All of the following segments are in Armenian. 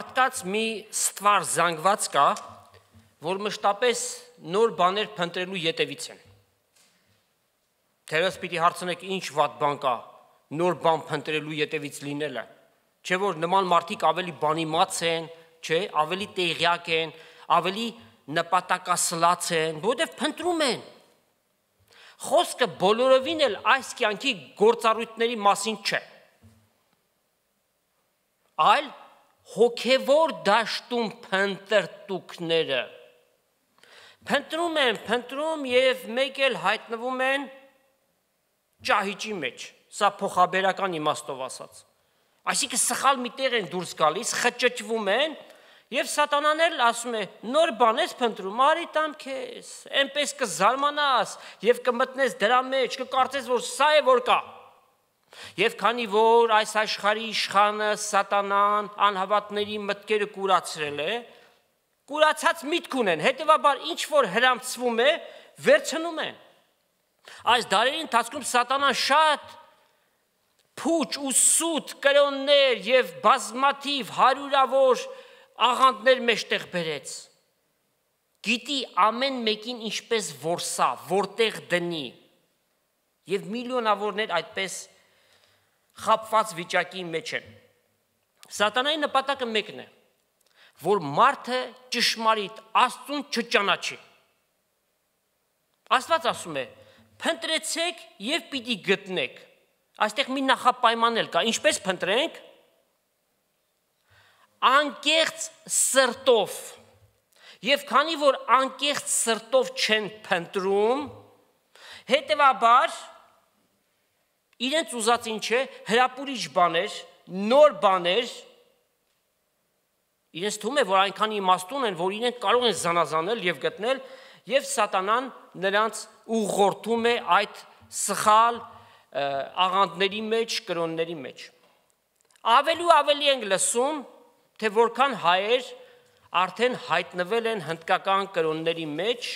մարդկաց մի ստվար զանգված կա, որ մշտապես նոր բաներ փնտրելու յետևից են։ Թերս պիտի հարցնեք ինչ ված բան կա նոր բան փնտրելու յետևից լինելը։ Չէ որ նման մարդիկ ավելի բանի մած են, չէ, ավելի տեղյակ են, ավելի նպատակասլաց են, որովհետև փնտրում են։ Խոսքը բոլորովին էլ այս կյանքի գործառույթների մասին չէ այլ հոգևոր դաշտում փնտրտուկները փնտրում են, փնտրում եւ մեկ էլ հայտնվում են ճահիճի մեջ։ Սա փոխաբերական իմաստով ասած։ Այսինքն սխալ միտեղ են դուրս գալիս, խճճվում են եւ սատանան էլ ասում է նոր բան ես փնտրում, արի տամ քեզ, այնպես կզարմանաս եւ կմտնես դրա մեջ, կկարծես որ սա է որ կա։ Եվ քանի որ այս աշխարհի իշխանը սատանան անհավատների մտքերը կուրացրել է, կուրացած միտք ունեն, հետևաբար ինչ որ հрамծվում է, վերցնում են։ Այս դարերի ընթացքում սատանան շատ փուչ ու սուտ կրոններ եւ բազմաթիվ հարյուրավոր աղանդներ մեջտեղ բերեց։ Գիտի ամեն մեկին ինչպես որսա, որտեղ դնի։ Եվ միլիոնավորներ այդպես խապված վիճակի մեջ են։ Սատանայի նպատակը մեկն է, որ մարդը ճշմարիտ Աստծուն չճանաչի։ Աստված ասում է. «Փնտրեցեք եւ պիտի գտնեք»։ Այստեղ մի նախապայման էլ կա։ Ինչպես փնտրենք։ Անկեղծ սրտով։ Եվ քանի որ անկեղծ սրտով չեն փնտրում, հետեւաբար իրենց ուզած ինչ է, հրապուրիչ բաներ, նոր բաներ, իրենց թվում է, որ այնքան իմաստուն են, որ իրենք կարող են զանազանել եւ գտնել, եւ սատանան նրանց ուղղորդում է այդ սխալ աղանդների մեջ, կրոնների մեջ։ Ավելի ու ավելի ենք լսում, թե որքան հայեր արդեն հայտնվել են հնդկական կրոնների մեջ,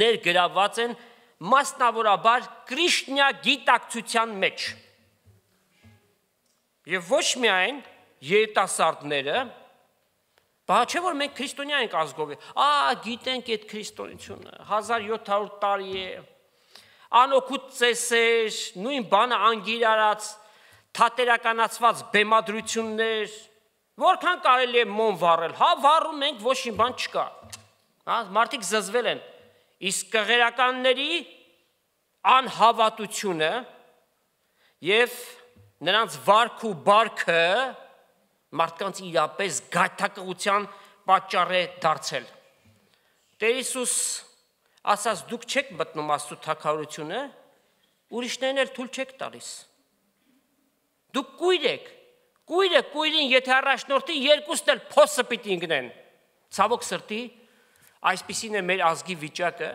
ներգրաված են մասնավորաբար Կրիշնյա գիտակցության մեջ։ Եվ ոչ միայն երիտասարդները, բա չէ որ մենք քրիստոնյա ենք ազգով։ Ա, գիտենք այդ քրիստոնեությունը 1700 տարի է։ Անօգուտ ծեսեր, նույն բանը անգիրարած, թատերականացված բեմադրություններ, որքան կարելի է մոն վառել։ Հա վառում ենք, ոչ մի բան չկա։ Հա, մարդիկ զզվել են Իսկ կղերականների անհավատությունը եւ նրանց վարք ու բարքը մարդկանց իրապես գայթակղության պատճառ է դարձել։ Տեր Հիսուս ասաց դուք չեք մտնում Աստծո թակավորությունը, ուրիշներն էլ թույլ չեք տալիս։ Դուք կույր եք։ Կույրը կույրին, եթե առաջնորդի երկուսն էլ փոսը պիտի ընկնեն։ Ցավոք սրտի, Այսպիսին է մեր ազգի վիճակը,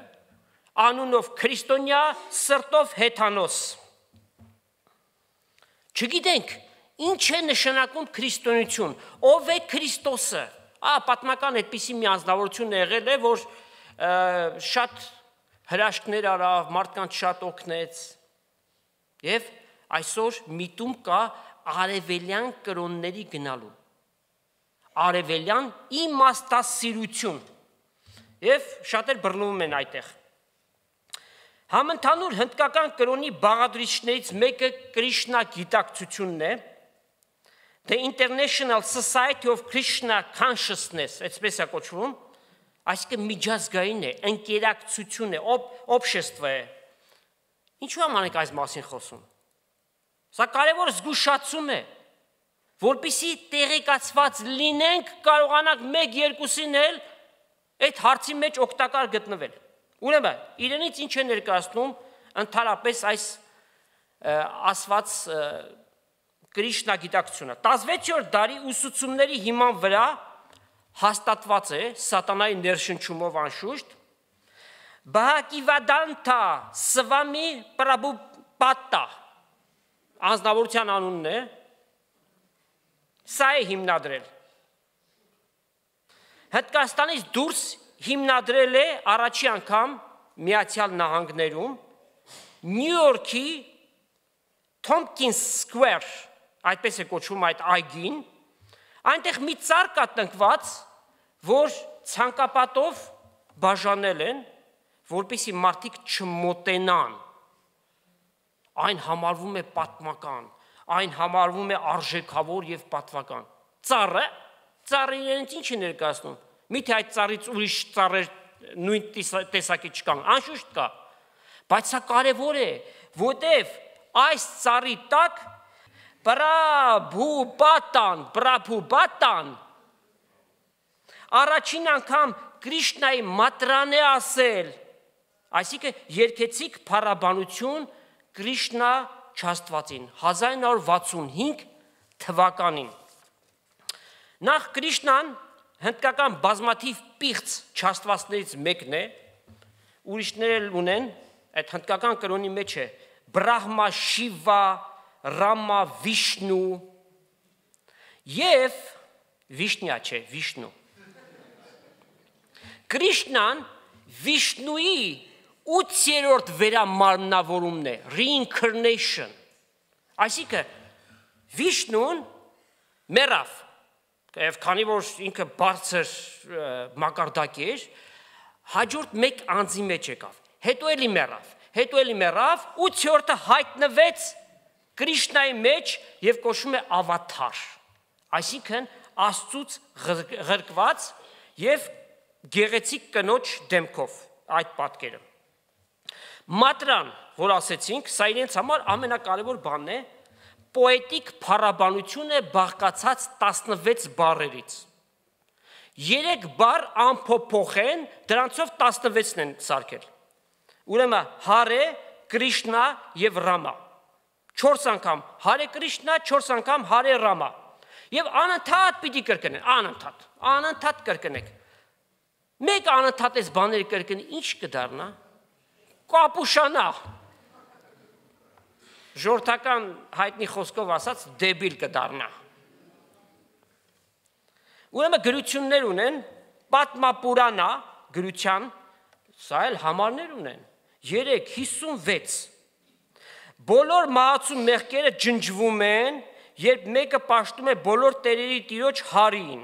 անունով քրիստոնյա, սրտով հեթանոս։ Չգիտենք, ինչ է նշանակում քրիստոնեություն, ով է Քրիստոսը։ Ա պատմական այդպիսի մի անձնավորություն եղել է, որ շատ հրաշքներ արավ, մարդկանց շատ օգնեց։ Եվ այսօր միտում կա արևելյան կրոնների գնալու։ Արևելյան իմաստասիրություն եւ շատեր բռնվում են այդտեղ։ Համընդհանուր հնդկական կրոնի բաղադրիչներից մեկը Կրիշնա գիտակցությունն է, The International Society of Krishna Consciousness, այդպես է կոչվում, այսինքն միջազգային է, ընկերակցություն է, օբշեստվա է։ Ինչու համար ենք այս մասին խոսում։ Սա կարևոր զգուշացում է, որpիսի տեղեկացված լինենք, կարողանանք 1-2-ին էլ այդ հարցի մեջ օգտակար գտնվել։ Ուրեմն, իրենից ինչ է ներկայացնում ընդհանրապես այս ասված Կրիշնա գիտակցությունը 16-րդ դարի ուսուցումների հիման վրա հաստատված է սատանայի ներշնչումով անշուշտ. Բհակիվադանտա Սվամի Պրաբուպատա անznավորության անունն է սա է հիմնադրել Հնդկաստանից դուրս հիմնադրել է առաջի անգամ Միացյալ Նահանգներում Նյու Յորքի Tompkins Square, այդպես է կոչվում այդ այգին, Այնտեղ մի ծառ կա տնկված, որ ցանկապատով բաժանել են, որպիսի մարդիկ չմոտենան։ Այն համարվում է պատմական, այն համարվում է արժեքավոր եւ պատվական։ Ծառը, ծառը իրենից ինչ է ներկայացնում։ Միթե այդ ծառից ուրիշ ծառեր նույն տեսակի չկան, անշուշտ կա։ Բայց սա կարևոր է, որտեվ այս ծառի տակ Պրաբհուպատան, Պրաբհուպատան առաջին անգամ Կրիշնայի մատրան է ասել, այսինքն երկեցիկ փառաբանություն Կրիշնա չաստվածին 1965 թվականին։ Նախ Կրիշնան հնդկական բազմաթիվ պիղծ չաստվածներից մեկն է, ուրիշներ էլ ունեն, այդ հնդկական կրոնի մեջ է Բրահմա, Շիվա, Ռամա, Վիշնու եւ Վիշնյա չէ, Վիշնու Կրիշնան Վիշնուի 8-րդ վերամանավորումն է, reincarnation։ Այսինքն Վիշնուն մեռավ, եւ քանի որ ինքը բարձր մակարդակ էր, հաջորդ մեկ անձի մեջ եկավ։ Հետո էլի մեռավ։ Հետո էլի մեռավ, 8-րդը հայտնվեց Կրիշնայի մեջ եւ կոչվում է ավաթար։ Այսինքն Աստծուց ղրկված եւ գեղեցիկ կնոջ դեմքով այդ պատկերը։ Մատրան, որ ասեցինք, սա իրենց համար ամենակարևոր բանն է, պոետիկ փառաբանություն է բաղկացած 16 բառերից։ 3 բառ ամփոփող են, դրանցով 16-ն են սարքել։ Ուրեմն Հարե, Կրիշնա եւ Ռամա։ 4 անգամ Հարե Կրիշնա, 4 անգամ Հարե Ռամա։ Եվ անընդհատ պիտի կրկնեն, անընդհատ, անընդհատ կրկնեք մեկ անընդհատես բաներ կրկնի, ինչ կդառնա։ Կապուշանա։ Ժորթական հայտնի խոսքով ասած դեբիլ կդառնա։ Ուրեմն գրություններ ունեն, պատմապուրանա գրության, սա էլ համարներ ունեն։ 3 56 Բոլոր մահացու մեղքերը ջնջվում են, երբ մեկը պաշտում է բոլոր տերերի տիրոջ հարին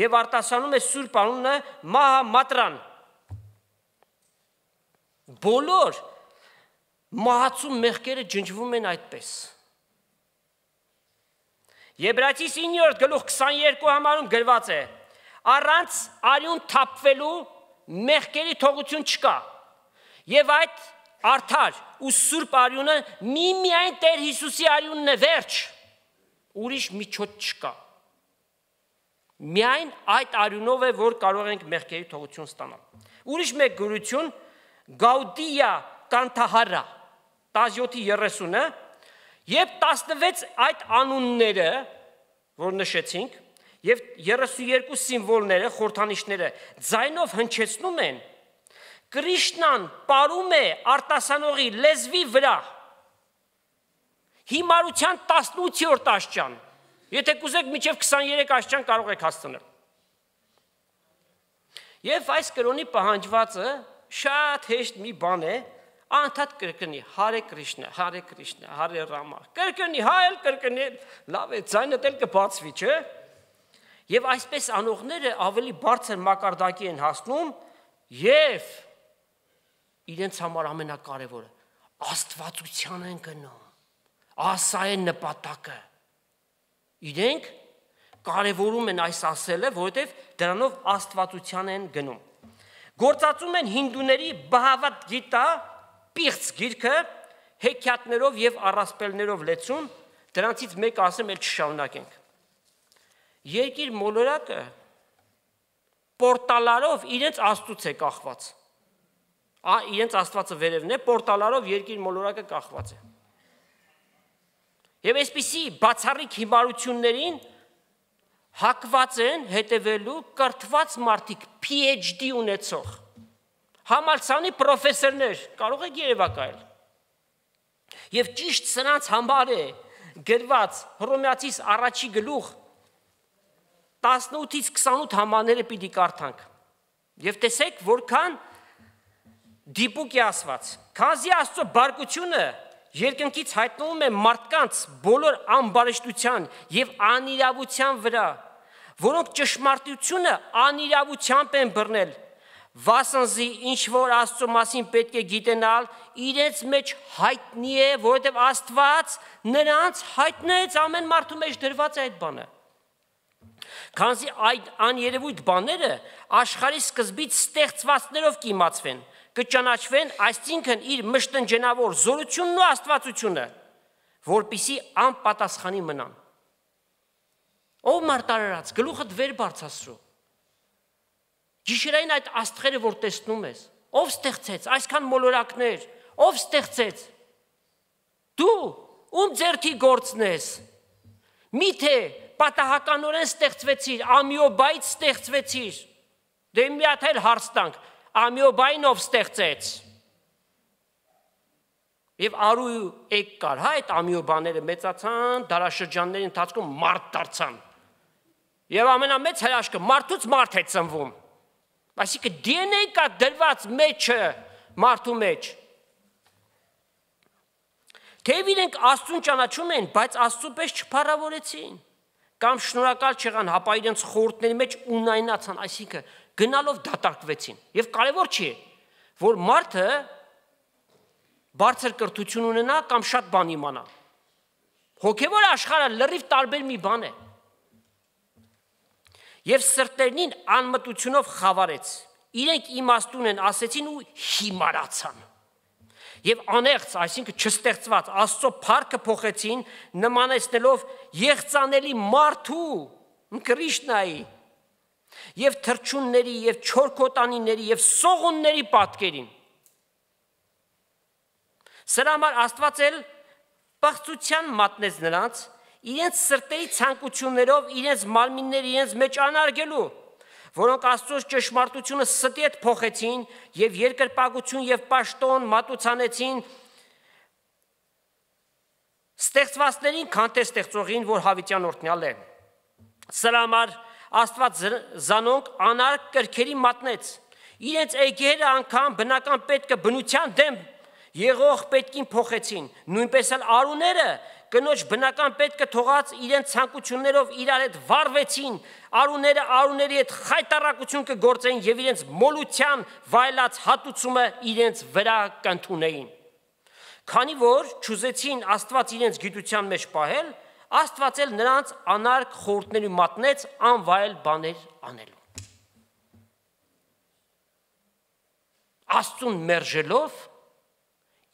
եւ արտասանում է Սուրբ անունը Մահա Մատրան։ Բոլոր մահացու մեղքերը ջնջվում են այդպես։ Եբրայեցիս 9-րդ գլուխ 22 համարում գրված է. առանց արյուն թափվելու մեղքերի թողություն չկա։ Եվ այդ արդար ու սուրբ արյունը միմիայն Տեր Հիսուսի արյունն է վերջ։ Ուրիշ միջոց չկա։ Միայն այդ արյունով է, որ կարող ենք մեղքերի թողություն ստանալ։ Ուրիշ մեկ գրություն Գաուդիա Կանթահարա 17:30-ը եւ 16 այդ անունները, որ նշեցինք, եւ 32 սիմվոլները, խորթանիշները ձայնով հնչեցնում են, Կրիշնան ապարում է արտասանողի լեզվի վրա։ Հիմարության 18-րդ աշճան Եթե կուզեք միջև 23 աշճան կարող եք հասցնել։ Եվ այս կրոնի պահանջվածը շատ հեշտ մի բան է, անդադ կրկնի Հարե Կրիշնա, Հարե Կրիշնա, Հարե Ռամա։ Կրկնի, հա էլ կրկնի, լավ է, ձայնը դել կբացվի, չէ՞։ Եվ այսպես անողները ավելի բարձր մակարդակի են հասնում եւ իրենց համար ամենակարևորը աստվածության են գնում։ Ասա է նպատակը իրենք կարևորում են այս ասելը, որովհետև դրանով աստվածության են գնում։ Գործածում են հինդուների Բհավատ Գիտա պիղծ գիրքը հեքիաթներով եւ առասպելներով լեցուն, դրանցից մեկ ասեմ, էլ չշարունակենք։ Երկիր մոլորակը պորտալարով իրենց աստուց է կախված։ Ա իրենց աստվածը վերևն է, պորտալարով երկիր մոլորակը կախված է։ Եվ այսպիսի բացառիկ հիմարություններին հակված են հետևելու կրթված մարդիկ PhD ունեցող համալսանի պրոֆեսորներ կարող եք երևակայել եւ ճիշտ սրանց համար է գրված Հռոմեացիս առաջի գլուխ 18-ից 28 համաները պիտի կարդանք եւ տեսեք որքան դիպուկ է ասված. Քանզի աստծո բարկությունը երկնքից հայտնվում է մարդկանց բոլոր ամբարեշտության եւ անիրավության վրա, որոնք ճշմարտությունը անիրավությամբ են բռնել, վասնզի ինչ որ Աստծո մասին պետք է գիտենալ, իրենց մեջ հայտնի է, որովհետև Աստված նրանց հայտնեց ամեն մարդու մեջ դրված է այդ բանը։ Քանզի այդ աներևույթ բաները աշխարհի սկզբից ստեղծվածներով կիմացվեն, կճանաչվեն, այսինքն իր մշտնջենավոր զորությունն ու աստվածությունը, որpիսի անպատասխանի մնան։ Ով մարտարարած գլուխդ վեր բարձրացրու։ Գիշերային այդ աստղերը որ տեսնում ես, ով ստեղծեց այսքան մոլորակներ, ով ստեղծեց։ Դու ում ձերքի գործն ես։ Միթե պատահականորեն ստեղծվեցիր, ամիոբայից ստեղծվեցիր։ Դե մի հատ էլ հարց տանք, ամիոբային ով ստեղծեց։ Եվ արու եկ կար, հա այդ ամիոբաները մեծացան, դարաշրջանների ընթացքում մարդ դարձան։ Եվ ամենամեծ հրաշքը մարդուց մարդ է ծնվում։ Այսինքն DNA կա դրված մեջը մարդու մեջ։ Թեև իրենք Աստծուն ճանաչում են, բայց Աստծո պես չփառավորեցին կամ շնորհակալ չեղան, հապա իրենց խորտների մեջ ունայնացան, այսինքն գնալով դատարկվեցին։ Եվ կարևոր չի, որ մարդը բարձր կրթություն ունենա կամ շատ բան իմանա։ Հոգևոր աշխարհը լրիվ տարբեր մի բան է եւ սրտերնին անմտությունով խավարեց։ Իրենք իմաստուն են ասեցին ու հիմարացան։ Եվ անեղծ, այսինքն չստեղծված Աստծո փառքը փոխեցին նմանեցնելով եղծանելի մարդու Կրիշնայի եւ թրջունների եւ չորքոտանիների եւ սողունների պատկերին։ Սրա համար Աստված էլ բացության մատնեց նրանց իրենց սրտերի ցանկություններով իրենց մարմինները իրենց մեջ անարգելու, որոնք Աստծոս ճշմարտությունը ստի հետ փոխեցին եւ երկրպագություն եւ պաշտոն մատուցանեցին ստեղծվածներին քանթե ստեղծողին, որ հավիտյան օրտնյալ է։ Սրա համար Աստված զանոնք անարգ կրքերի մատնեց։ Իրենց էգերը անգամ բնական պետքը բնության դեմ եղող պետքին փոխեցին։ Նույնպես էլ արուները կնոջ բնական պետքը թողած իրենց ցանկություններով իրար հետ վառվեցին, արուները արուների հետ խայտարակություն կգործեին եւ իրենց մոլության վայելած հատուցումը իրենց վրա կընդունեին։ Քանի որ ճուզեցին Աստված իրենց գիտության մեջ պահել, Աստված էլ նրանց անարգ խորտների մատնեց անվայել բաներ անելու։ Աստուն մերժելով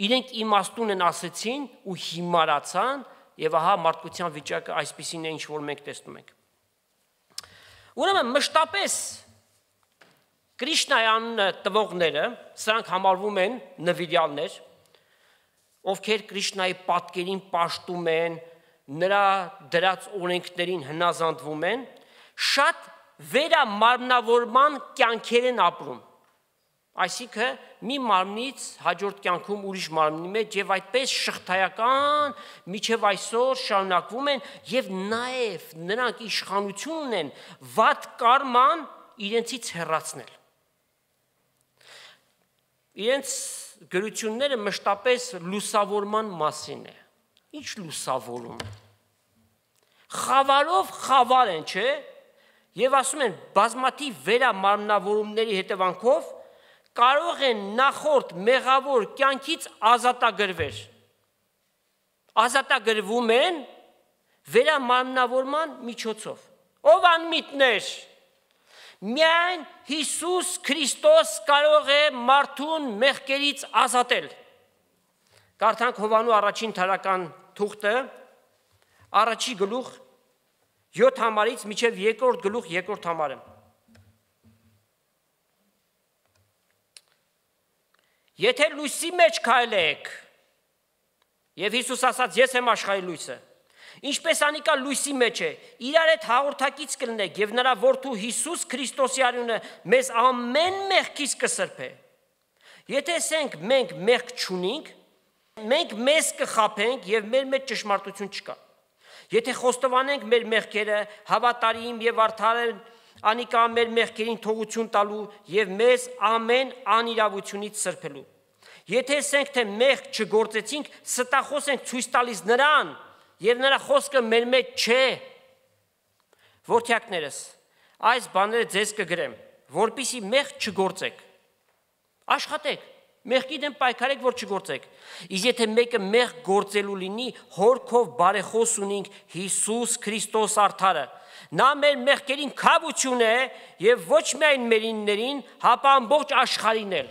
իրենք իմաստուն են ասեցին ու հիմարացան եւ ահա մարդկության վիճակը այսպեսին է ինչ որ մենք տեսնում ենք ուրեմն մշտապես Կրիշնայան տվողները սրանք համարվում են նվիրյալներ ովքեր Կրիշնայի պատկերին պաշտում են նրա դրած օրենքներին հնազանդվում են շատ վերամարմնավորման կյանքեր են ապրում Այսինքն մի մարմնից հաջորդ կյանքում ուրիշ մարմնի մեջ եւ այդպես շղթայական միջև այսօր շարունակվում են եւ նաեւ նրանք իշխանություն ունեն վատ կարման իրենցից հեռացնել։ Իրենց գրությունները մշտապես լուսավորման մասին է։ Ինչ լուսավորում։ Խավարով խավար են, չէ՞։ Եվ ասում են բազմաթիվ վերամարմնավորումների հետևանքով կարող են նախորդ մեղավոր կյանքից ազատագրվել։ Ազատագրվում են վերամաննավորման միջոցով։ Ով անմիտներ։ Միայն Հիսուս Քրիստոս կարող է մարդուն մեղքերից ազատել։ Կարդանք Հովանու առաջին թարական թուղթը, առաջի գլուխ 7 համարից միջև երկրորդ գլուխ երկրորդ համարը։ Եթե լույսի մեջ քայլեք, եւ Հիսուս ասաց, ես եմ աշխարհի լույսը, ինչպես անիկա լույսի մեջ է, իրար հետ հաղորդակից կլնեք եւ նրա որդու Հիսուս Քրիստոսի արյունը մեզ ամեն մեղքից կսրբե։ Եթե ասենք մենք մեղք չունենք, մենք մեզ կխափենք եւ մեր մեջ ճշմարտություն չկա։ Եթե խոստովանենք մեր մեղքերը, հավատարիմ եւ արդար անիկա մեր մեղքերին թողություն տալու եւ մեզ ամեն անիրավությունից սրբելու։ Եթե ասենք թե մեղք չգործեցինք, ստախոս ենք ցույց տալիս նրան, եւ նրա խոսքը մեր մեջ չէ։ Որդյակներս, այս բաները ձեզ կգրեմ, որpիսի մեղ չգործեք։ Աշխատեք, մեղքի դեմ պայքարեք, որ չգործեք։ Իսկ եթե մեկը մեղ գործելու լինի, հորքով բարեխոս ունենք Հիսուս Քրիստոս արդարը։ Նա մեր մեղքերին քավություն է եւ ոչ միայն մերիններին, հապա ամբողջ աշխարհին էլ։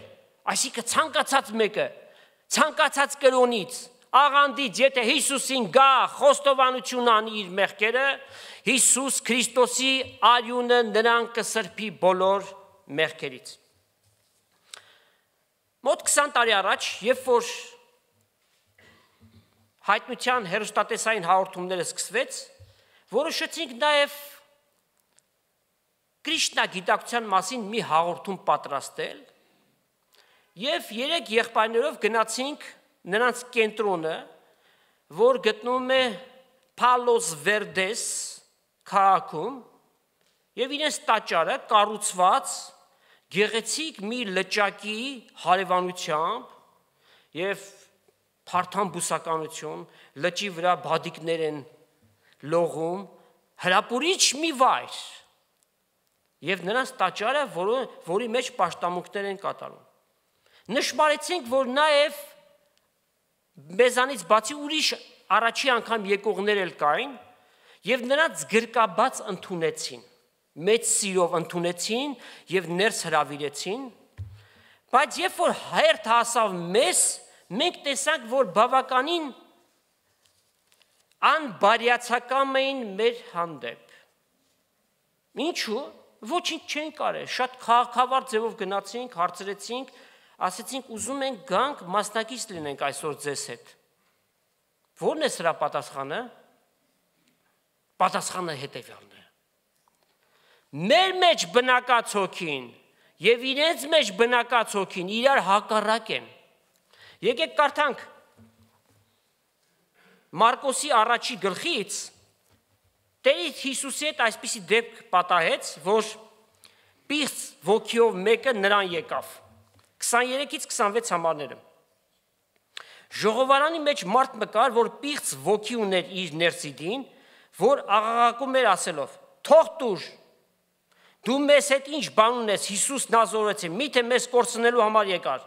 Այսինքն ցանկացած մեկը, ցանկացած կրոնից, աղանդից, եթե Հիսուսին գա խոստովանություն անի իր մեղքերը, Հիսուս Քրիստոսի արյունը նրան կսրբի բոլոր մեղքերից։ Մոտ 20 տարի առաջ, երբ որ հայտնության հերոստատեսային հաղորդումները սկսվեց, որոշեցինք նաև Կրիշնա գիտակցության մասին մի հաղորդում պատրաստել եւ երեք եղբայրներով գնացինք նրանց կենտրոնը, որ գտնվում է Palos Verdes քաղաքում եւ իրենց տաճարը կառուցված գեղեցիկ մի լճակի հարևանությամբ եւ փարթամ բուսականություն, լճի վրա բադիկներ են լողում հրապուրիչ մի վայր եւ նրանց տաճարը, որ, որի մեջ աշտամունքներ են կատարում։ Նշмарեցինք, որ նաեւ մեզանից բացի ուրիշ առաջի անգամ եկողներ էլ կային եւ նրանց գրկաբաց ընդունեցին մեծ սիրով ընդունեցին եւ ներս հravirեցին բայց երբ որ հերթ հասավ մեզ մենք տեսանք որ բավականին անբարյացակամ էին մեր հանդեպ ինչու ոչինչ չեն կարել շատ քաղաքավար ձևով գնացինք հարցրեցինք ասեցինք ուզում ենք գանք մասնակից լինենք այսօր ձեզ հետ Որն է սրա պատասխանը? Պատասխանը հետևյալն է։ Մեր մեջ բնակած հոգին եւ իրենց մեջ բնակած հոգին իրար հակառակ են։ Եկեք կարդանք Մարկոսի առաջի գլխից Տեր Հիսուսի հետ այսպիսի դեպք պատահեց, որ պիղծ ոգիով մեկը նրան եկավ։ 23-ից 26 համարները։ Ժողովարանի մեջ մարդ մկար, որ պիղծ ոգի ուներ իր ներսիդին, որ աղաղակում էր ասելով. «Թող դուր Դու մեզ հետ ինչ բան ունես Հիսուս Նազորեցի, միթե մեզ կորցնելու համար եկար։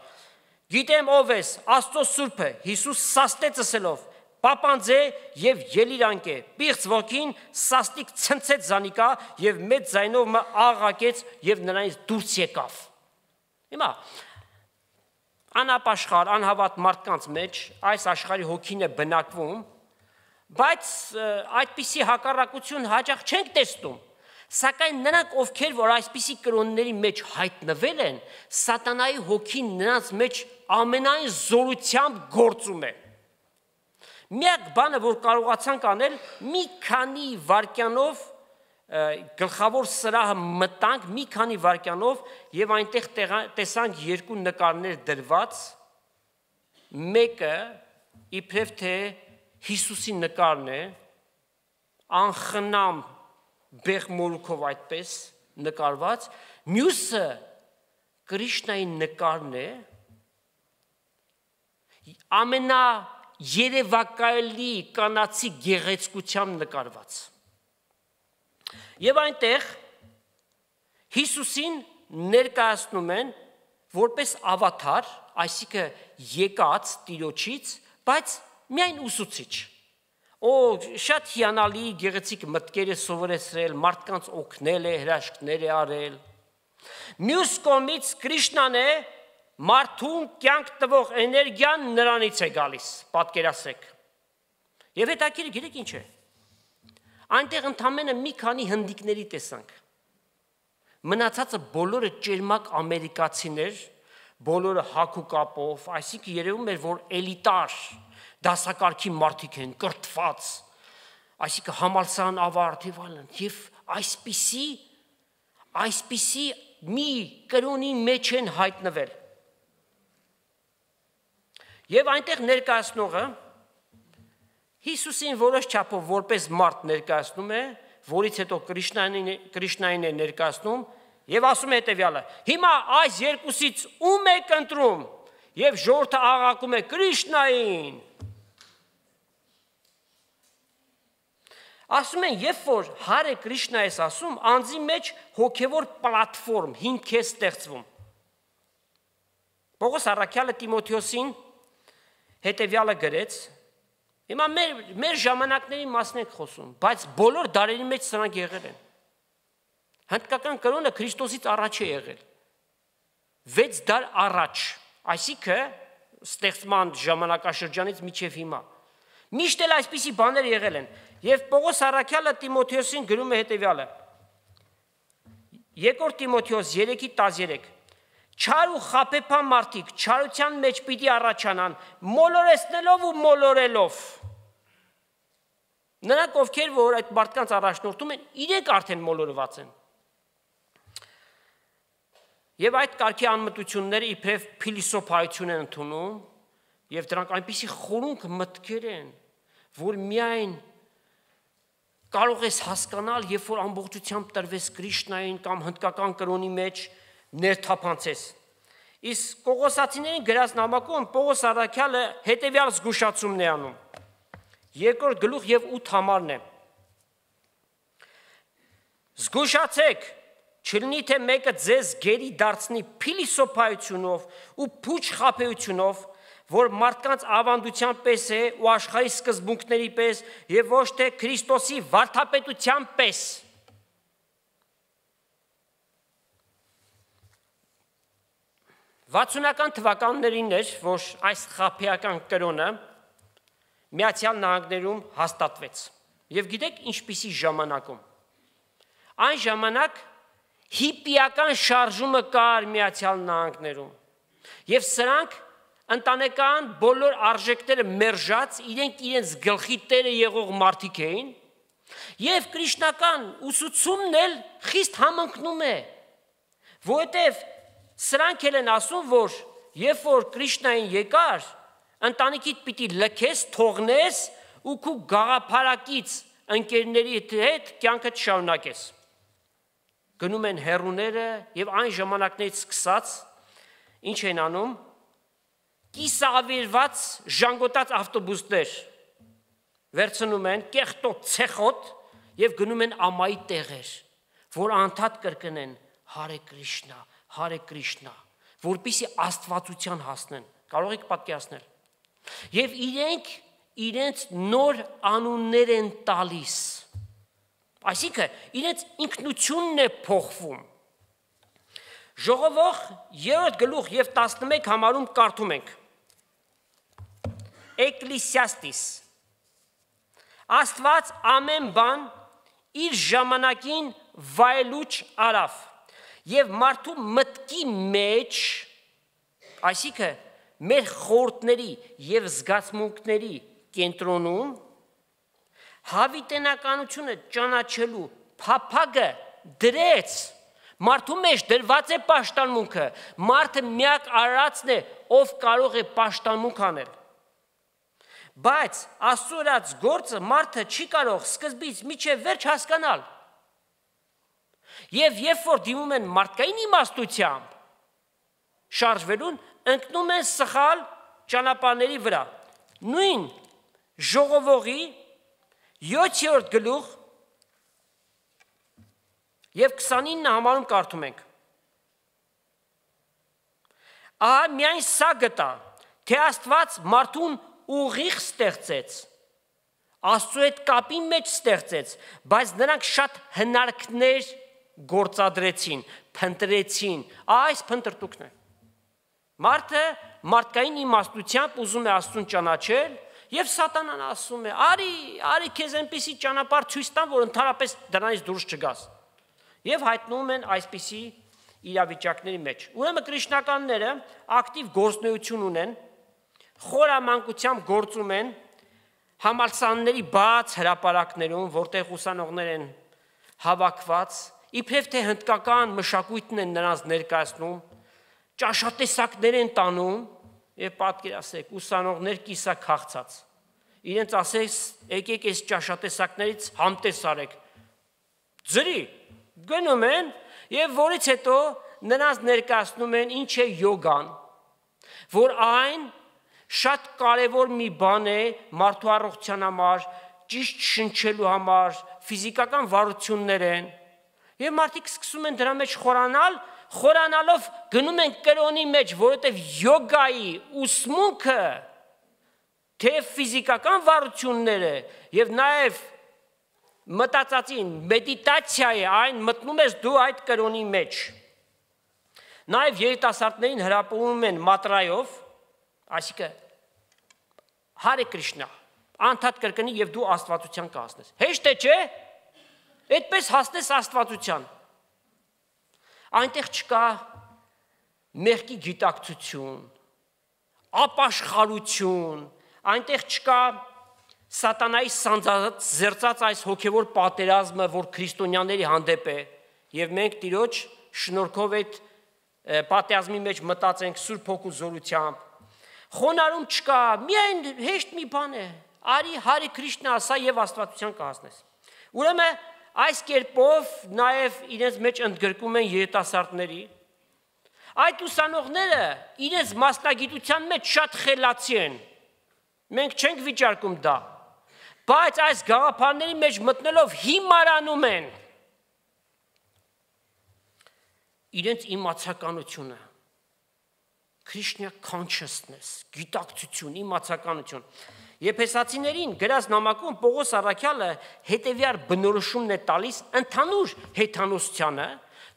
Գիտեմ ով ես, Աստծո Սուրբը, Հիսուս սաստեց ասելով. Պապանձե եւ ելիրանք է։ Պիղծ ոգին սաստիկ ցնցեց զանիկա եւ մեծ ձայնով մը աղաղակեց եւ նրանից դուրս եկավ։ Հիմա անապաշխար, անհավատ մարդկանց մեջ այս աշխարհի հոգին է բնակվում Բայց այդպիսի հակառակություն հաճախ չենք տեսնում։ Սակայն նրանք, ովքեր որ այսպիսի կրոնների մեջ հայտնվել են, սատանայի հոգին նրանց մեջ ամենայն զորությամբ գործում է։ Միակ բանը, որ կարողացանք անել, մի քանի վարքյանով գլխավոր սրահը մտանք մի քանի վարքյանով եւ այնտեղ տեսանք երկու նկարներ դրված մեկը իբրև թե Հիսուսի նկարն է անխնամ բեղմորուքով այդպես նկարված, մյուսը Կրիշնայի նկարն է ամենա երևակայելի կանացի գեղեցկությամբ նկարված։ Եվ այնտեղ Հիսուսին ներկայացնում են որպես ավատար, այսինքն եկած տիրոջից, բայց միայն ուսուցիչ։ Օ շատ հիանալի գեղեցիկ մտքեր է սովորեցրել, մարդկանց օգնել է, հրաշքներ է արել։ Մյուս կողմից Կրիշնան է մարդուն կյանք տվող էներգիան նրանից է գալիս, պատկերացրեք։ Եվ հետաքրքիր գիտեք ինչ է։ Այնտեղ ընդամենը մի քանի հնդիկների տեսանք։ Մնացածը բոլորը ճերմակ ամերիկացիներ, բոլորը հակու կապով, այսինքն երևում էր, որ էլիտար դասակարգի մարդիկ են կրթված, այսինքն համալսարան ավարտ եւ այլն, եւ այսպիսի այսպիսի մի կրոնի մեջ են հայտնվել։ Եւ այնտեղ ներկայացնողը Հիսուսին որոշ չափով որպես մարդ ներկայացնում է, որից հետո Կրիշնային Կրիշնային է ներկայացնում եւ ասում է հետեւյալը. Հիմա այս երկուսից ում եք ընտրում։ Եվ ժողովրդը աղաղակում է Կրիշնային։ Ասում են, երբ որ Հարե Կրիշնա ես ասում, անձի մեջ հոգևոր պլատֆորմ, հիմք է ստեղծվում։ Պողոս Արաքյալը Տիմոթեոսին հետևյալը գրեց. Հիմա մեր մեր ժամանակների մասն ենք խոսում, բայց բոլոր դարերի մեջ սրանք եղել են։ Հնդկական կրոնը Քրիստոսից առաջ է եղել։ 6 դար առաջ, այսինքն ստեղծման ժամանակաշրջանից միջև հիմա։ Միշտ էլ այսպիսի բաներ եղել են։ Եվ Պողոս Արաքյալը Տիմոթեոսին գրում է հետևյալը. Երկրորդ Տիմոթեոս 3:13 Չար ու խապեփան մարդիկ չարության մեջ պիտի առաջանան, մոլորեսնելով ու մոլորելով։ Նրանք ովքեր որ այդ մարդկանց առաջնորդում են, իրենք արդեն մոլորված են։ Եվ այդ կարգի անմտությունները իբրև փիլիսոփայություն են ընդունում, եւ դրանք այնպիսի խորունկ մտքեր են, որ միայն կարող ես հասկանալ, երբ որ ամբողջությամբ տրվես Կրիշնային կամ հնդկական կրոնի մեջ ներթափանցես։ Իսկ Կողոսացիներին գրած նամակում Պողոս Արաքյալը հետևյալ զգուշացումն է անում։ Երկրորդ գլուխ եւ 8 համարն է։ Զգուշացեք, չլինի թե մեկը ձեզ գերի դարձնի փիլիսոփայությունով ու փուչ խափեությունով, որ մարդկանց ավանդության պես է ու աշխարհի սկզբունքների պես եւ ոչ թե Քրիստոսի վարդապետության պես։ 60-ական թվականներին էր, որ այս խափեական կրոնը Միացյալ Նահանգներում հաստատվեց։ Եվ գիտեք ինչպիսի ժամանակում։ Այն ժամանակ հիպիական շարժումը կար Միացյալ Նահանգներում։ Եվ սրանք ընտանեկան բոլոր արժեքները մերժած իրենք իրենց գլխի տերը եղող մարդիկ էին, եւ քրիշնական ուսուցումն էլ խիստ համընկնում է, որովհետեւ Սրանք էլ են ասում, որ երբ որ Կրիշնային եկար, ընտանիքիդ պիտի լքես, թողնես ու քու գաղափարակից ընկերների հետ կյանքը շարունակես։ Գնում են հերուները եւ այն ժամանակներից սկսած ինչ են անում կիսավիրված ժանգոտած ավտոբուսներ վերցնում են կեղտոտ ցեխոտ եւ գնում են ամայի տեղեր որ անդադ կրկնեն Հարե Կրիշնա Հարե Կրիշնա, որpիսի աստվածության հասնեն։ Կարող եք պատկերացնել։ Եվ իրենք իրենց նոր անուններ են տալիս։ Այսինքն իրենց ինքնությունն է փոխվում։ Ժողովող 3 գլուխ եւ 11 համարում կարդում ենք։ Էկլիսիաստիս Աստված ամեն բան իր ժամանակին վայելուչ արավ եւ մարդու մտքի մեջ այսինքն մեր խորտների եւ զգացմունքների կենտրոնում հավիտենականությունը ճանաչելու փափագը դրեց. Մարդու մեջ դրված է պաշտանմունքը մարդը միակ արածն է ով կարող է պաշտանմունք անել բայց աստծուրած գործը մարդը չի կարող սկզբից միջև վերջ հասկանալ Եվ երբ որ դիմում են մարդկային իմաստությամբ շարժվելուն, ընկնում են սխալ ճանապարհների վրա։ Նույն ժողովողի 7-րդ գլուխ եւ 29 համարում կարդում ենք։ Ահա միայն սա գտա, թե Աստված մարդուն ուղիղ ստեղծեց։ Աստծո հետ կապի մեջ ստեղծեց, բայց նրանք շատ հնարքներ գործադրեցին, փնտրեցին, այս փնտրտուքն է։ Մարդը մարդկային իմաստությամբ ուզում է Աստծուն ճանաչել, եւ սատանան ասում է. «Արի, արի քեզ այնպեսի ճանապարհ ցույց տամ, որ ընդհանրապես դրանից դուրս չգաս»։ Եվ հայտնվում են այսպիսի իրավիճակների մեջ։ Ուրեմն քրիշնականները ակտիվ գործնեություն ունեն, խորամանկությամբ գործում են համալսարանների բաց հրապարակներում, որտեղ ուսանողներ են հավաքված իբրև թե հնդկական մշակույթն են նրանց ներկայացնում, ճաշատեսակներ են տանում եւ պատկերացեք ուսանողներ կիսա քաղցած։ Իրենց ասես, եկեք այս ճաշատեսակներից համտես արեք։ Ձրի գնում են եւ որից հետո նրանց ներկայացնում են ինչ է յոգան, որ այն շատ կարևոր մի բան է մարդու առողջության համար, ճիշտ շնչելու համար, ֆիզիկական վարություններ են։ Եվ մարդիկ սկսում են դրա մեջ խորանալ, խորանալով գնում են կրոնի մեջ, որովհետև յոգայի ուսմունքը թե ֆիզիկական վարությունները եւ նաեւ մտածածին մեդիտացիայի այն մտնում ես դու այդ կրոնի մեջ Նաև երիտասարդներին հրապուրում են մատրայով, այսինքն Հարե Կրիշնա, անդադ կրկնի եւ դու աստվածության կհասնես։ Հեշտ է, չէ՞։ Այդպես հասնես աստվածության։ Այնտեղ չկա մեղքի գիտակցություն, ապաշխարություն, այնտեղ չկա սատանայի սանձած զերծած այս հոգևոր պատերազմը, որ քրիստոնյաների հանդեպ է, եւ մենք Տիրոջ շնորհքով այդ պատերազմի մեջ մտածենք Սուրբ Հոգու զորությամբ։ Խոնարհում չկա, միայն հեշտ մի բան է։ Արի Հարի Քրիշնա ասա եւ Աստվածության կհասնես։ Ուրեմն այս կերպով նաև իրենց մեջ ընդգրկում են երիտասարդների։ Այդ ուսանողները իրենց մասնագիտության մեջ շատ խելացի են։ Մենք չենք վիճարկում դա։ Բայց այս գաղափարների մեջ մտնելով հիմարանում են իրենց իմացականությունը Krishna consciousness, գիտակցություն, իմացականություն։ Եփեսացիներին գրած նամակում Պողոս Արաքյալը հետևյալ բնորոշումն է տալիս ընդհանուր հեթանոսությանը,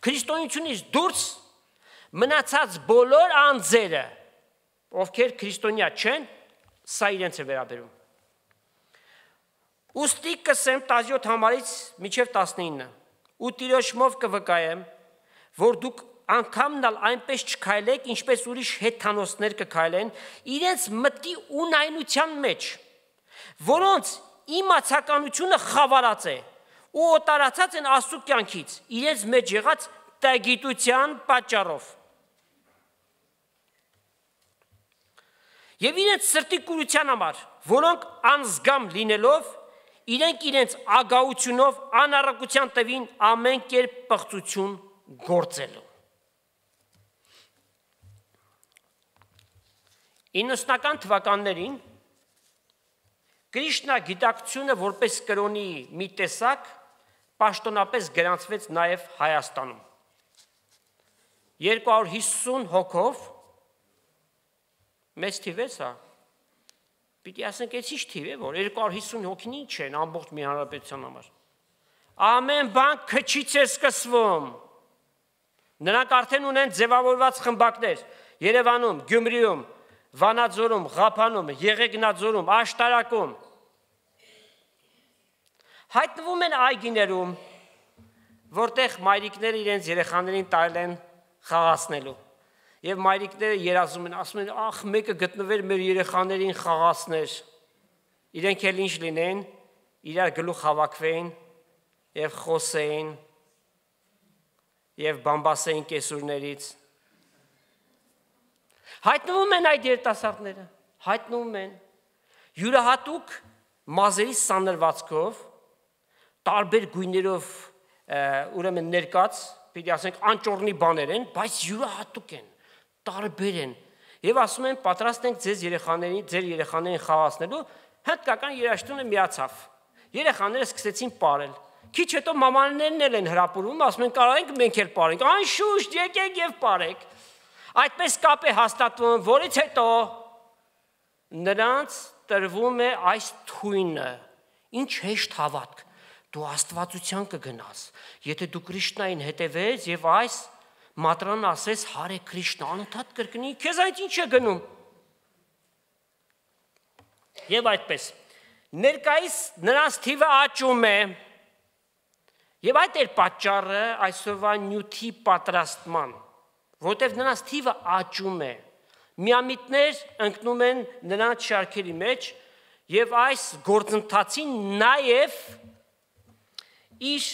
քրիստոնեությունից դուրս մնացած բոլոր անձերը, ովքեր քրիստոնյա չեն, սա իրենց է վերաբերում։ Ոստի կսեմ 17 համարից մինչև 19։ Ու տիրոջմով կվկայեմ, որ դուք անգամնալ այնպես չքայլեք, ինչպես ուրիշ հեթանոսներ կքայլեն, իրենց մտքի ունայնության մեջ, որոնց իմացականությունը խավարած է ու օտարացած են աստու կյանքից, իրենց մեջ եղած տագիտության պատճառով։ Եվ իրենց սրտի կուրության համար, որոնք անզգամ լինելով, իրենք իրենց ագահությունով անառակության տվին ամեն կերպ պղծություն գործելու։ 90-ական թվականներին Կրիշնա գիտակցությունը որպես կրոնի մի տեսակ պաշտոնապես գրանցվեց նաև Հայաստանում։ 250 հոգով մեծ թիվ է սա։ Պիտի ասենք, էս ի՞նչ թիվ է, որ 250 հոգին ինչ են ամբողջ մի հանրապետության համար։ Ամեն բան քչից է սկսվում։ Նրանք արդեն ունեն ձևավորված խմբակներ Երևանում, Գյումրիում, Վանաձորում, Ղափանում, Եղեգնաձորում, Աշտարակում։ Հայտնվում են այգիներում, որտեղ մայրիկները իրենց երեխաներին տալ են խաղացնելու։ Եվ մայրիկները երազում են, ասում են, ախ, մեկը գտնվեր մեր երեխաներին խաղացներ։ Իրենք էլ ինչ լինեն, իրար գլուխ հավաքվեին եւ խոսեին եւ բամբասեին կեսուրներից։ Հայտնվում են այդ երիտասարդները, հայտնվում են յուրահատուկ մազերի սանրվածքով, տարբեր գույներով ուրեմն ներկած, պիտի ասենք անճորնի բաներ են, բայց յուրահատուկ են, տարբեր են։ Եվ ասում են պատրաստ ենք ձեզ երեխաներին, ձեր երեխաներին խաղացնելու, հնդկական երաշտությունը միացավ։ Երեխաները սկսեցին ապարել Քիչ հետո մամաներն էլ են հրապուրում, ասում են կարող ենք մենք էլ ապարենք։ Անշուշտ եկեք եւ ապարեք։ Այդպես կապ է հաստատվում, որից հետո նրանց տրվում է այս թույնը։ Ինչ հեշտ հավատք։ Դու Աստվածության կգնաս։ Եթե դու Քրիշնային հետևես եւ այս մատրան ասես Հարե Քրիշնա, անընդհատ կրկնի, քեզ այդ ինչ է գնում։ Եվ այդպես ներկայիս նրանց թիվը աճում է Եվ այդ էր պատճառը այսօրվա նյութի պատրաստման, որտեղ նրանց թիվը աճում է։ Միամիտներ ընկնում են նրանց շարքերի մեջ եւ այս գործընթացին նաեւ իր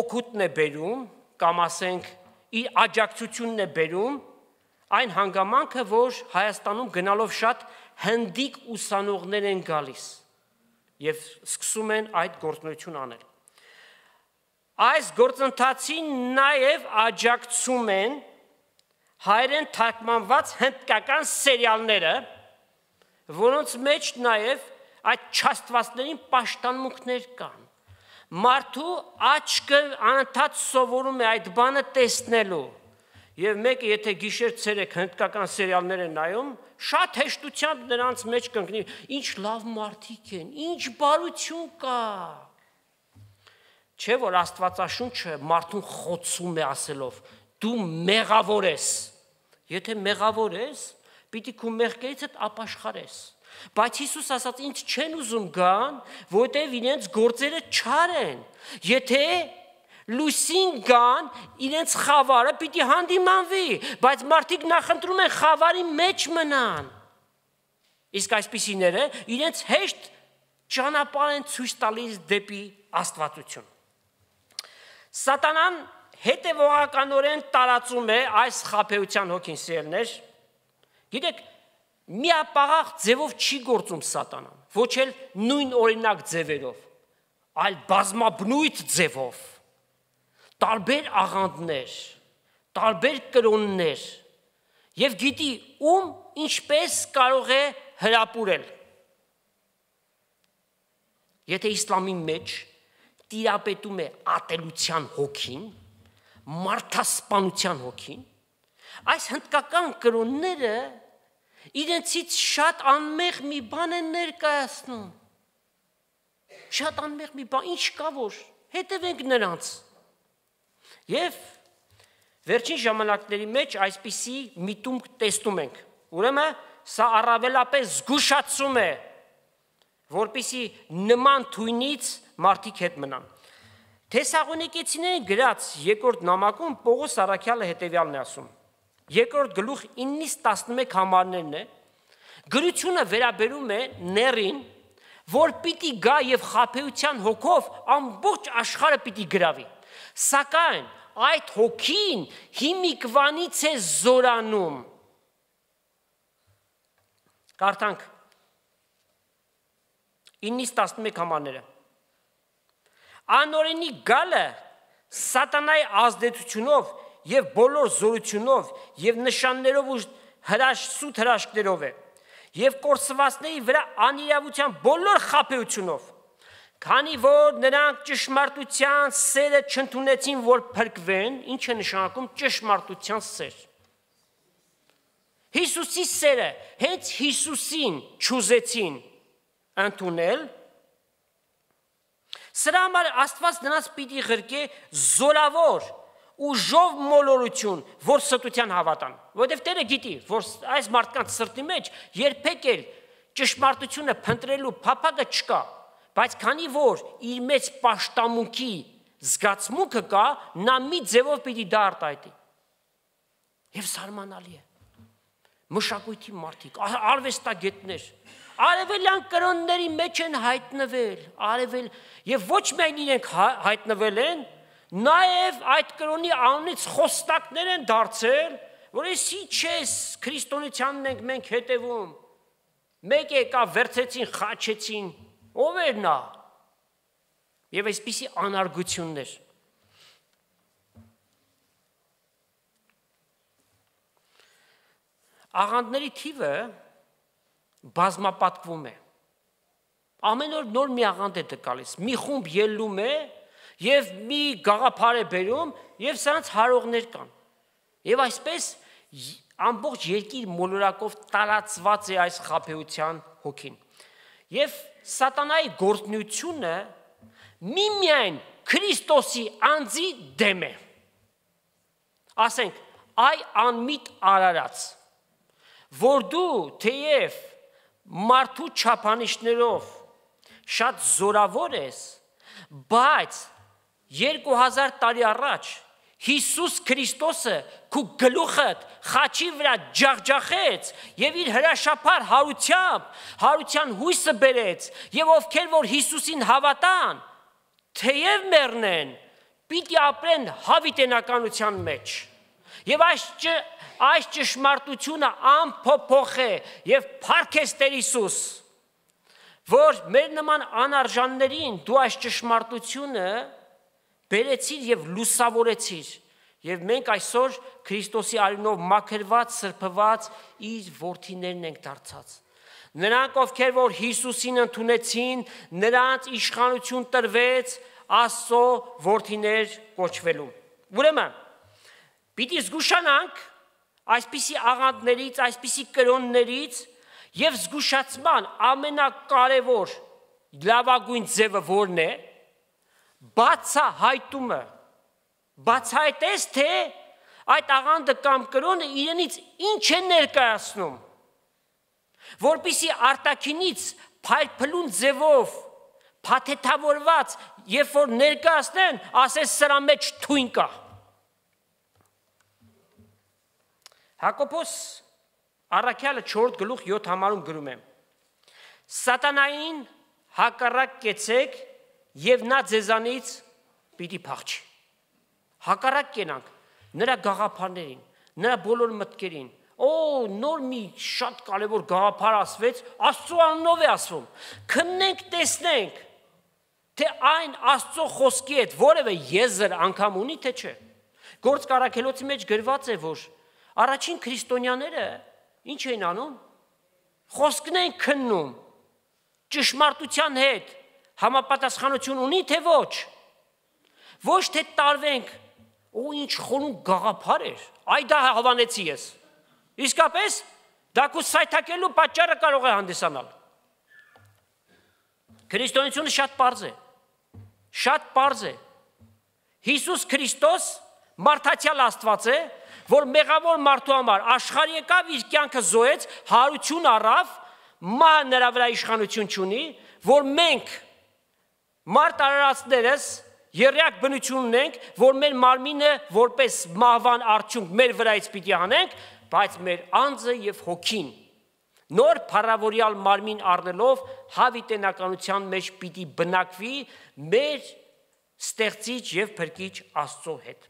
օգուտն է բերում կամ ասենք իր աջակցությունն է բերում այն հանգամանքը, որ Հայաստանում գնալով շատ հնդիկ ուսանողներ են գալիս եւ սկսում են այդ գործունեություն անել։ Այս գործընթացին նաև աջակցում են հայերեն թարգմանված հնդկական սերիալները, որոնց մեջ նաև այդ չաստվածներին պաշտամունքներ կան։ Մարդու աչքը անընդհատ սովորում է այդ բանը տեսնելու։ Եվ մեկը եթե գիշեր ցերեկ հնդկական սերիալներ են նայում, շատ հեշտությամբ նրանց մեջ կընկնի, ինչ լավ մարդիկ են, ինչ բարություն կա։ Չէ որ Աստվածաշունչը մարդուն խոցում է ասելով. դու մեղավոր ես։ Եթե մեղավոր ես, պիտի քո մեղքերից ապաշխարես։ Բայց Հիսուս ասաց ինձ չեն ուզում գան, որտեվ իրենց գործերը չար են։ Եթե լույսին գան, իրենց խավարը պիտի հանդիմանվի, բայց մարդիկ նախընտրում են խավարի մեջ մնան։ Իսկ այսպիսիները իրենց հեշտ ճանապարհ են ցույց տալիս դեպի Աստվածություն։ Սատանան հետևողականորեն տարածում է այս խափեության հոգին սիրելներ։ Գիտեք, միապաղաղ ձևով չի գործում սատանան, ոչ էլ նույն օրինակ ձևերով, այլ բազմաբնույթ ձևով տարբեր աղանդներ, տարբեր կրոններ եւ գիտի ում ինչպես կարող է հրապուրել։ Եթե իսլամի մեջ տիրապետում է ատելության հոգին, մարդասպանության հոգին, այս հնդկական կրոնները իրենցից շատ անմեղ մի բան են ներկայացնում։ Շատ անմեղ մի բան, ինչ կա որ հետևենք նրանց Եվ վերջին ժամանակների մեջ այսպիսի միտում տեսնում ենք։ Ուրեմն սա առավելապես զգուշացում է, որpիսի նման թույնից մարդիկ հետ մնան։ Թեսաղոնիկեցիներին գրած երկրորդ նամակում Պողոս Արաքյալը հետևյալն է ասում։ Երկրորդ գլուխ 9-ից 11 համարներն է։ Գրությունը վերաբերում է ներին, որ պիտի գա եւ խափեության հոգով ամբողջ աշխարհը պիտի գրավի։ Սակայն այդ հոգին հիմիկվանից է զորանում։ Կարդանք. 9-ից 11 համարները։ Անորենի գալը սատանայի ազդեցությունով եւ բոլոր զորությունով եւ նշաններով ու հրաշ սուտ հրաշքներով է եւ կորսվածների վրա անիրավության բոլոր խափեությունով Քանի որ նրանք ճշմարտության սերը չընդունեցին, որ փրկվեն, ինչ է նշանակում ճշմարտության սեր։ Հիսուսի սերը հենց Հիսուսին ճուզեցին ընդունել։ Սրա համար Աստված նրանց պիտի ղրկե զորավոր ուժով մոլորություն, որ ստության հավատան։ Որովհետև Տերը գիտի, որ այս մարդկանց սրտի մեջ երբեք էլ ճշմարտությունը փնտրելու փափագը չկա բայց քանի որ իր մեջ պաշտամունքի զգացմունքը կա, նա մի ձևով պիտի դա արտահայտի։ Եվ սարմանալի է։ Մշակույթի մարդիկ, արվեստագետներ, արևելյան կրոնների մեջ են հայտնվել, արևել եւ ոչ միայն իրենք հա- հայտնվել են, նաեւ այդ կրոնի անունից խոստակներ են դարձել, որ էսի չես քրիստոնեությանն ենք մենք հետևում։ Մեկ եկա վերցեցին, խաչեցին, Ո՞վ էր նա։ Եվ այսպիսի անարգություններ։ Աղանդների թիվը բազմապատկվում է։ Ամեն օր նոր մի աղանդ է տկալիս։ Մի խումբ ելնում է եւ մի գաղափար է բերում եւ սրանց հարողներ կան։ Եվ այսպես ամբողջ երկիր մոլորակով տարածված է այս խափեության հոգին։ Եվ սատանայի գործնությունը միմիայն Քրիստոսի անձի դեմ է։ Ասենք, այ անմիտ արարած, որ դու թեև մարդու չափանիշներով շատ զորավոր ես, բայց 2000 տարի առաջ Հիսուս Քրիստոսը քու գլուխդ խաչի վրա ջախջախեց եւ իր հրաշափար հարությամբ հարության հույսը բերեց եւ ովքեր որ Հիսուսին հավատան թեև մեռնեն պիտի ապրեն հավիտենականության մեջ եւ այս այս ճշմարտությունը ամփոփող է եւ փառքես Տեր Հիսուս որ մեր նման անարժաններին դու այս ճշմարտությունը բերեցիր եւ լուսավորեցիր եւ մենք այսօր Քրիստոսի արյունով մաքրված, սրբված իր որդիներն ենք դարձած։ Նրանք, ովքեր որ Հիսուսին ընդունեցին, նրանց իշխանություն տրվեց Աստծո որդիներ կոչվելու։ Ուրեմն, պիտի զգուշանանք այսպիսի աղանդներից, այսպիսի կրոններից եւ զգուշացման ամենակարևոր լավագույն ձևը որն է? Բացահայտումը բացահայտես թե այդ աղանդը կամ կրոնը իրենից ինչ է ներկայացնում որpիսի արտակինից փայլփլուն ձևով փաթեթավորված երբ որ ներկայացնեն ասես սրա մեջ թույն կա Հակոբոս Առաքյալը 4 գլուխ 7 համարում գրում է. Սատանային հակառակ կեցեք եւ նա ձեզանից պիտի փախչի։ Հակառակ կենանք նրա գաղափարներին, նրա բոլոր մտքերին։ Օ, նոր մի շատ կարևոր գաղափար ասվեց, Աստծո անունով է ասվում։ Քննենք, տեսնենք, թե այն Աստծո խոսքի հետ որևէ եզր անգամ ունի թե չէ։ Գործ կարակելոցի մեջ գրված է, որ առաջին քրիստոնյաները Ինչ էին անում։ Խոսքն են քննում ճշմարտության հետ համապատասխանություն ունի թե ոչ։ Ոչ թե տարվենք ու ինչ խորուն գաղափար էր։ Այ դա հավանեցի ես։ Իսկապես դա քու սայթակելու պատճառը կարող է հանդիսանալ։ Քրիստոնեությունը շատ པարզ է։ Շատ པարզ է։ Հիսուս Քրիստոս մարդացյալ Աստված է, որ մեղավոր մարդու համար աշխարհ եկավ իր կյանքը զոհեց, հարություն առավ, մա նրա վրա իշխանություն ունի, որ մենք մարդ արարածներս երրյակ բնություն ունենք, որ մեր մարմինը որպես մահվան արդյունք մեր վրայից պիտի անենք, բայց մեր անձը եւ հոգին նոր փառավորյալ մարմին առնելով հավիտենականության մեջ պիտի բնակվի մեր ստեղծիչ եւ փրկիչ Աստծո հետ։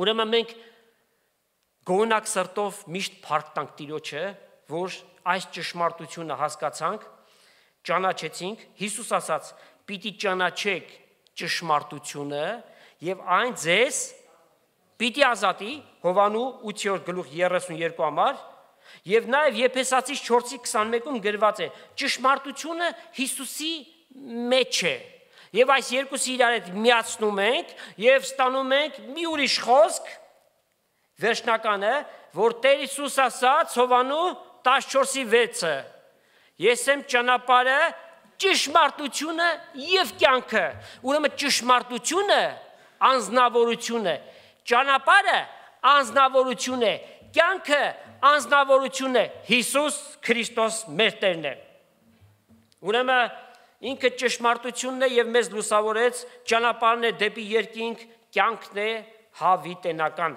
Ուրեմն մենք գոնակ սրտով միշտ փառք տանք Տիրոջը, որ այս ճշմարտությունը հասկացանք, ճանաչեցինք, Հիսուս ասաց. «Պիտի ճանաչեք ճշմարտությունը եւ այն ձեզ պիտի ազատի» Հովանու 8-րդ գլուխ 32 համար Եվ նաև Եփեսացի 4:21-ում գրված է. ճշմարտությունը Հիսուսի մեջ է։ Եվ այս երկուսը իրար հետ միացնում ենք եւ ստանում ենք մի ուրիշ խոսք, վերջնականը, որ Տեր Հիսուս ասաց Հովանու 14-ի 6-ը. Ես եմ ճանապարհը, ճշմարտությունը եւ կյանքը։ Ուրեմն ճշմարտությունը անznավորություն է, ճանապարհը անznավորություն է, կյանքը անznավորություն է։ Հիսուս Քրիստոս մեր Տերն է։ Ուրեմն ինքը ճշմարտությունն է եւ մեզ լուսավորեց, ճանապարհն է դեպի երկինք, կյանքն է հավիտենական։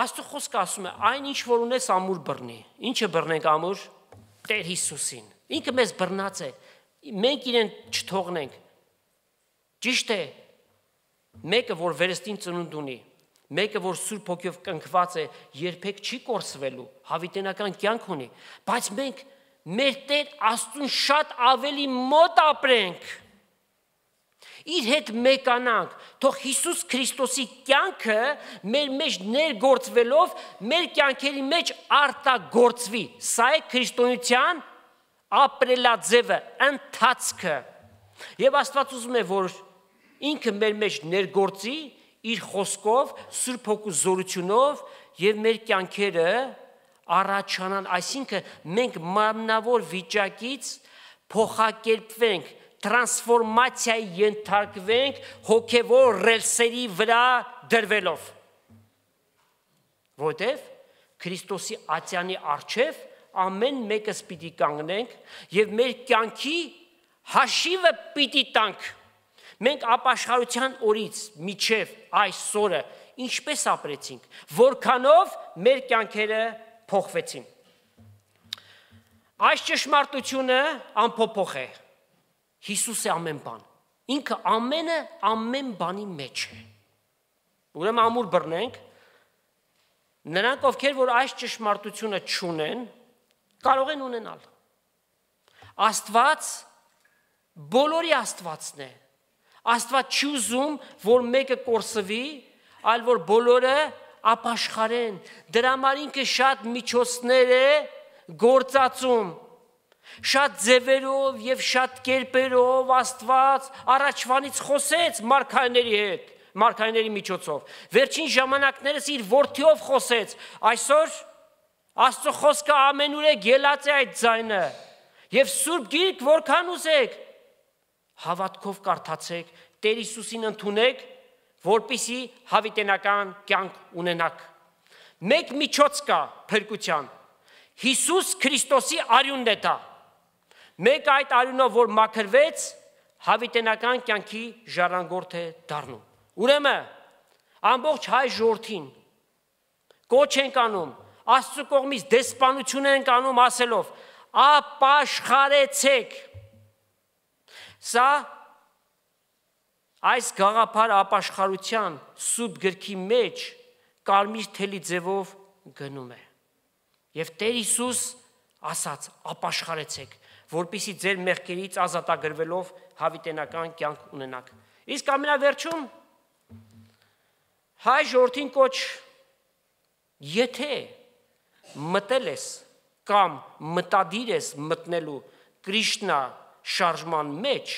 Աստծո խոսքը ասում է, այն ինչ որ ունես ամուր բռնի։ Ինչը բռնենք ամուր? Տեր Հիսուսին։ Ինքը մեզ բռնած է։ Մենք իրեն չթողնենք։ Ճիշտ է։ Մեկը որ վերստին ծնունդ ունի, մեկը որ Սուրբ ոգով կնքված է, երբեք չի կորսվելու, հավիտենական կյանք ունի, բայց մենք մեր Տեր Աստծուն շատ ավելի մոտ ապրենք իր հետ մեկանանք, թող Հիսուս Քրիստոսի կյանքը մեր մեջ ներգործվելով մեր կյանքերի մեջ արտագործվի։ Սա է քրիստոնեության ապրելաձևը, ընթացքը։ Եվ Աստված ուզում է, որ ինքը մեր մեջ ներգործի իր խոսքով, Սուրբ Հոգու զորությունով եւ մեր կյանքերը առաջանան, այսինքն մենք մարմնավոր վիճակից փոխակերպվենք տրանսֆորմացիայի ենթարկվենք հոգևոր ռելսերի վրա դրվելով։ Որտեվ Քրիստոսի ատյանի արչև ամեն մեկս պիտի կանգնենք եւ մեր կյանքի հաշիվը պիտի տանք։ Մենք ապաշխարության օրից միջև այսօրը ինչպես ապրեցինք, որքանով մեր կյանքերը փոխվեցին։ Այս ճշմարտությունը անփոփոխ է։ Հիսուս է ամեն բան։ Ինքը ամենը ամեն բանի մեջ է։ Ուրեմն ամուր բռնենք նրանք ովքեր որ այս ճշմարտությունը չունեն, կարող են ունենալ։ Աստված բոլորի Աստվածն է։ Աստված չի ուզում, որ մեկը կորսվի, այլ որ բոլորը ապաշխարեն։ Դրա համար ինքը շատ միջոցներ է գործածում շատ ձևերով եւ շատ կերպերով Աստված առաջվանից խոսեց մարգարեների հետ, մարգարեների միջոցով։ Վերջին ժամանակներս իր որդիով խոսեց։ Այսօր Աստծո խոսքը ամենուր է գելած է այդ ձայնը։ Եվ Սուրբ Գիրք որքան ուզեք հավատքով կարդացեք, Տեր Հիսուսին ընդունեք, որpիսի հավիտենական կյանք ունենաք։ Մեկ միջոց կա փրկության։ Հիսուս Քրիստոսի արյունն է դա։ Մեկ այդ արյունով որ մաքրվեց, հավիտենական կյանքի ժառանգորդ է դառնում։ Ուրեմն ամբողջ հայ ժողովրդին կոչ են կանում, Աստծո կողմից դեսպանություն են կանում ասելով. «Ապաշխարեցեք»։ Սա այս գաղափար ապաշխարության սուբ գրքի մեջ կարմիր թելի ձևով գնում է։ Եվ Տեր Հիսուս ասաց. ապաշխարեցեք, որpիսի ձեր մեղքերից ազատագրվելով հավիտենական կյանք ունենաք։ Իսկ ամենավերջում հայ ժողովրդին կոչ եթե մտել ես կամ մտադիր ես մտնելու Կրիշնա շարժման մեջ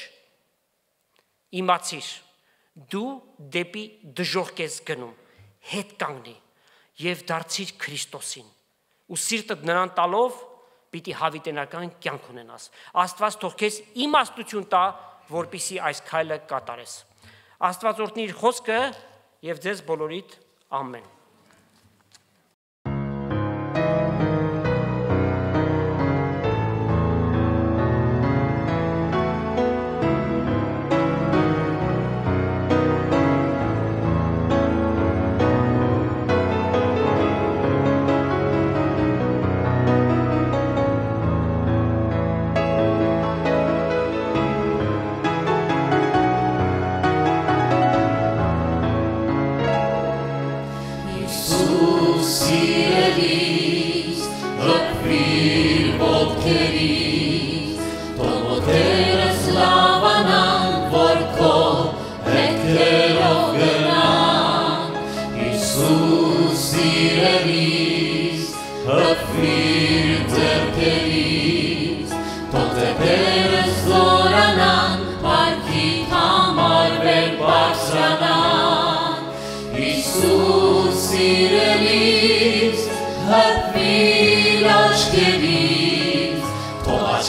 իմացիր դու դեպի դժոխք ես գնում հետ կանգնի եւ դարձիր Քրիստոսին ու սիրտդ նրան տալով պիտի հավիտենական կյանք ունենաս Աստված թող քեզ իմաստություն տա որպիսի այս քայլը կատարես Աստված օրհնի իր խոսքը եւ ձեզ բոլորիդ ամեն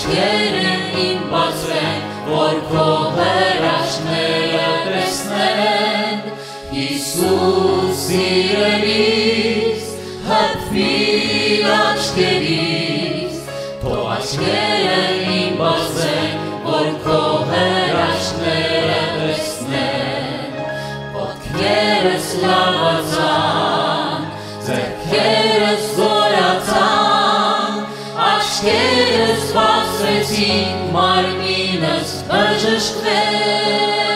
աչքերը իմ բացվեն, որ քո հրաշները տեսնեն, Հիսուս սիրելի mar Minas, anjas crentes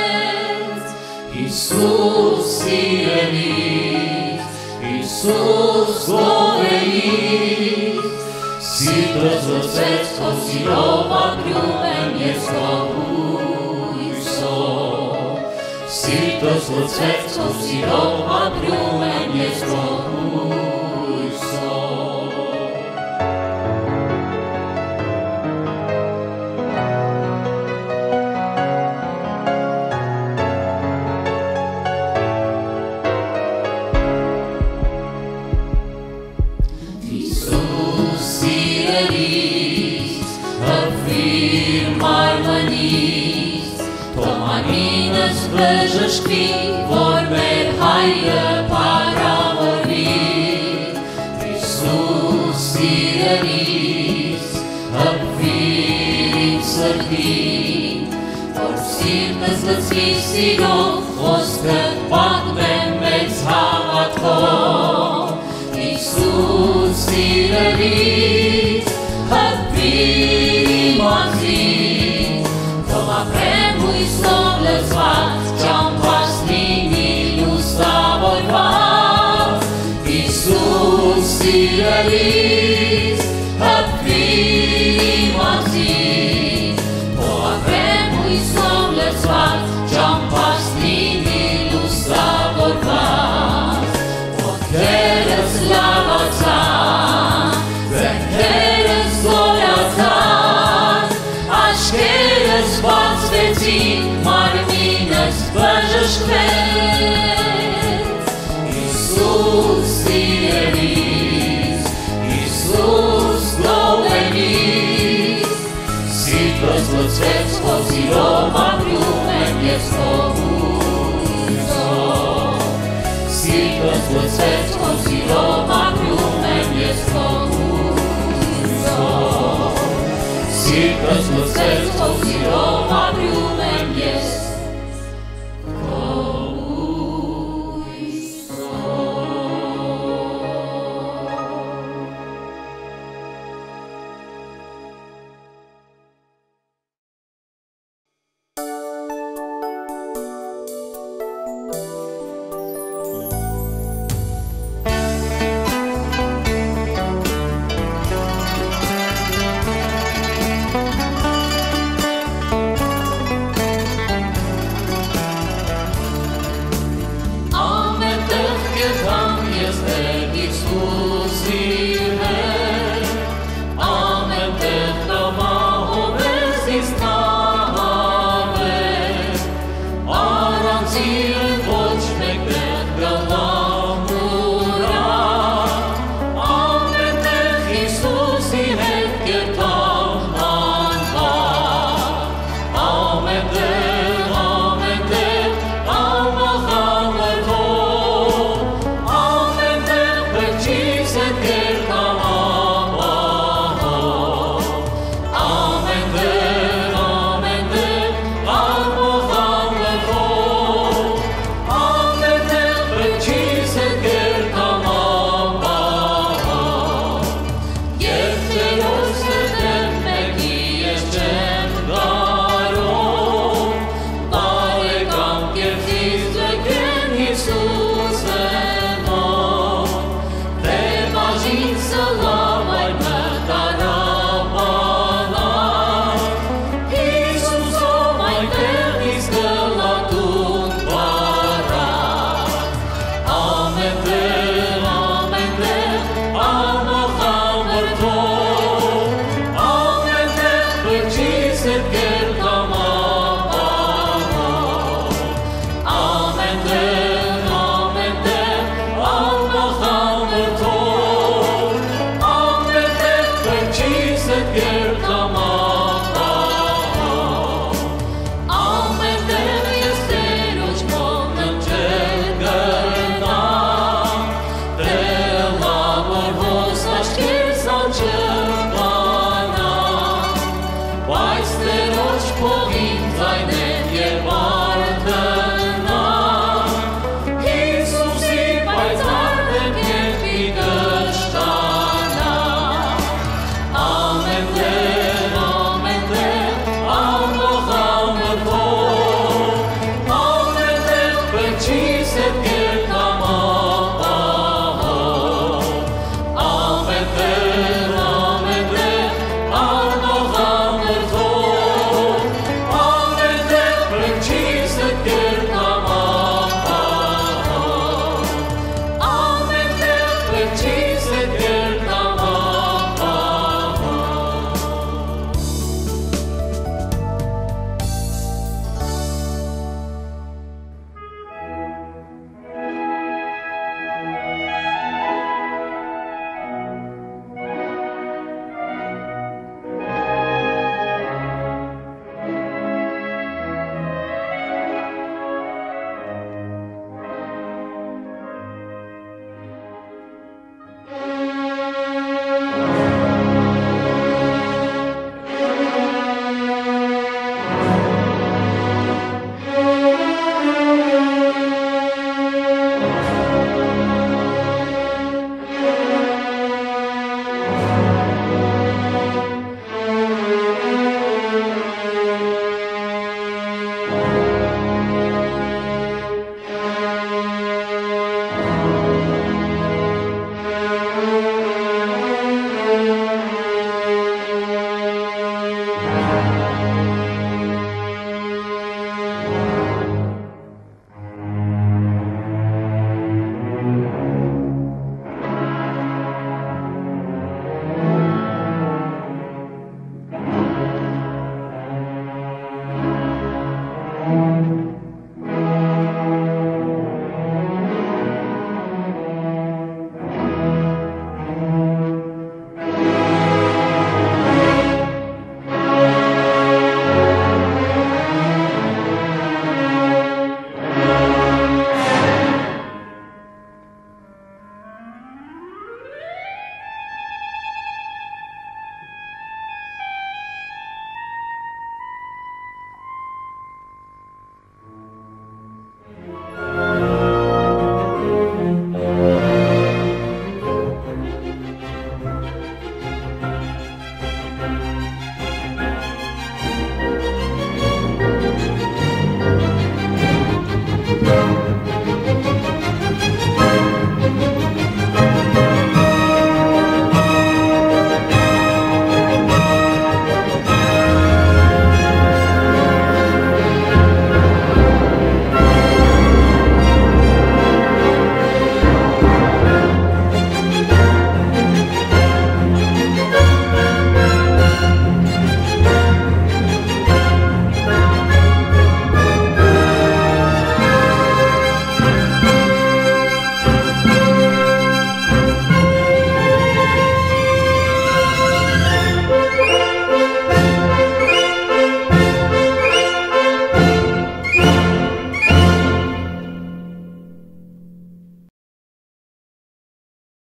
e Jesus e sus governis, citas os etscos e ova priumem escobuiso, citas os etscos e ova priumem escobuiso, լծվի սիրով, խոսքը պատմեմ մեծ հավատքով, Իսուս սիրելիս, բժշկվեց Իսուս սիրելիս Իսուս գովելիս you.